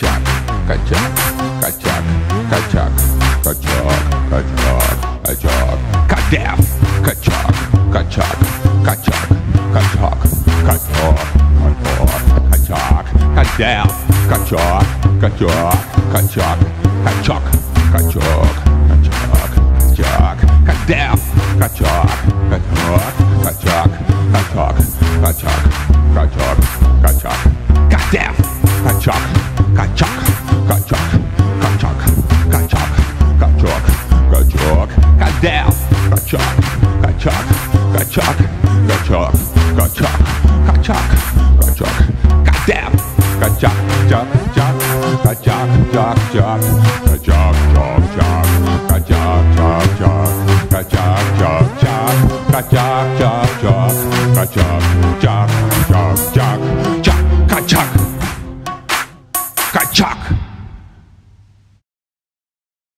качак, качак, качак, качак, качак, качак, качак, кадев, качак, качак, качак, качак, качак, качак, качак, кадев, качак, качак, качак, качак, качак, качак, качак, кадев, качак, качак, качак, качак, качак, качак, качак, кадев, качак, Kachak, kachak, kachak, kachak, kachak, kachak, kadel, kachak, kachak, kachak, kachak, kachak, kachak, kachak, kadel, kachak, chak, chak, kachak, chak, chak, kachak, chak, chak, kachak, chak, chak, kachak, chak, chak, kachak, chak, chak, kachak, chak, chak, chak, chak, kachak. Chuck.